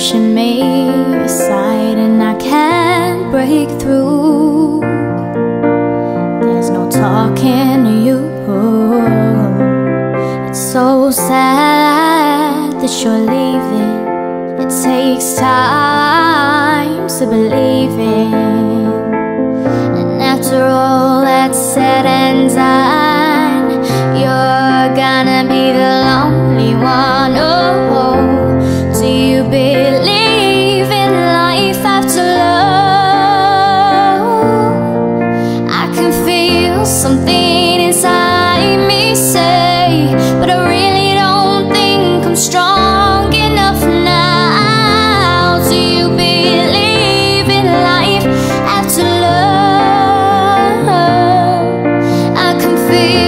pushing me aside and I can't break through. There's no talking to you. It's so sad that you're leaving. It takes time to believe in. And after all that's said and done You're gonna be the see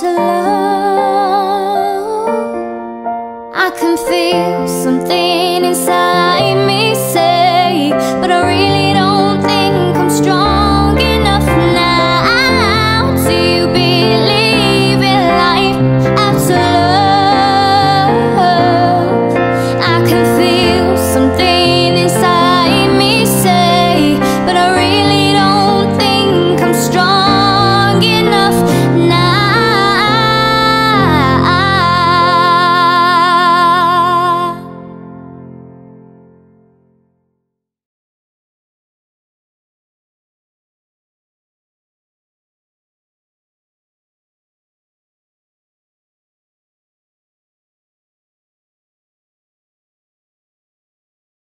to love.